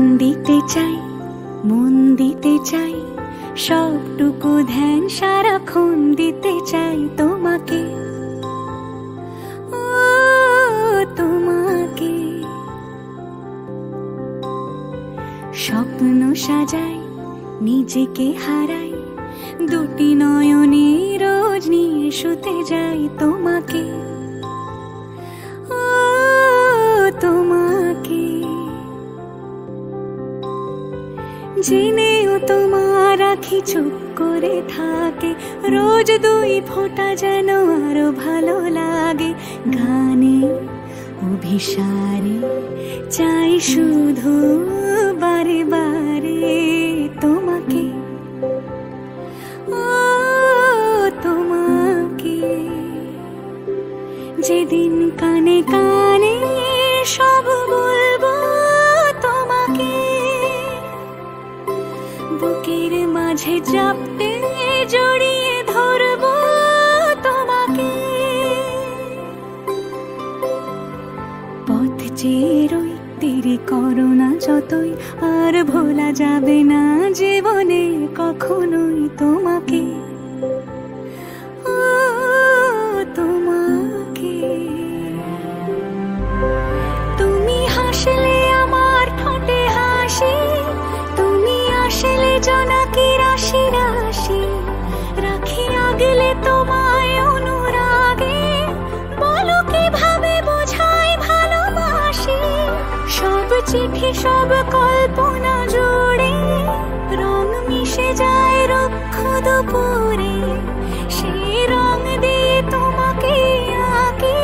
প্রাণ দিতে চাই মন দিতে চাই, সবটুকু ধ্যান সারাক্ষণ দিতে চাই তোমাকে। ও তোমাকে। স্বপ্ন সাজাই, নিজেকে হারাই, দুটি নয়নে রোজ নিয়ে শুতে যাই তোমাকে। জেনেও তোমার আখি চুপ করে থাকে। রোজ দুই ফোঁটা যেন আরও ভালো লাগে। গানে, অভিসারে চাই শুধু বুকের মাঝে চাপতে জড়িয়ে ধরবো তোমাকে। পথ চেরই তেরি করোনা যতই আর ভোলা যাবে না জীবনে কখনোই তোমাকে। সব কল্পনা জুড়ে। রং মিশে যায় রক্ষ দুপুরে। সেই রং দিয়ে তোমাকে আঁকি।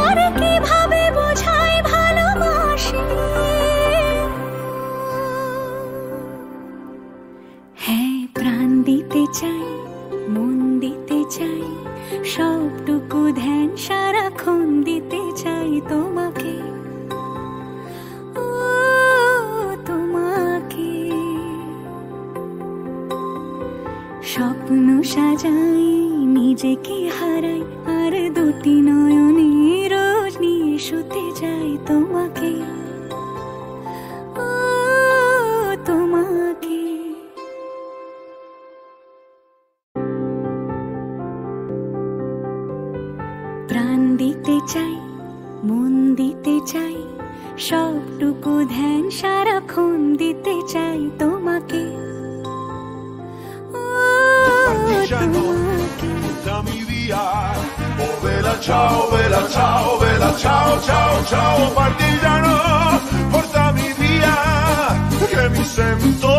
আর কীভাবে বোঝাই ভালোবাসি? হ্যাঁ প্রাণ দিতে চাই, মন দিতে চাই, সবটুকু ধ্যান সারাক্ষণ স্বপ্ন সাজাই, নিজেকে হারাই, আর দুটি নয়নে রোজ নিয়ে শুতে যাই তোমাকে। তোমাকে। প্রাণ দিতে চাই, মন দিতে চাই, সবটুকু ধ্যান সারাক্ষণ দিতে চাই। Via. Oh vela ciao, vela ciao, vela ciao, ciao, ciao partigiano, portami via, che mi sento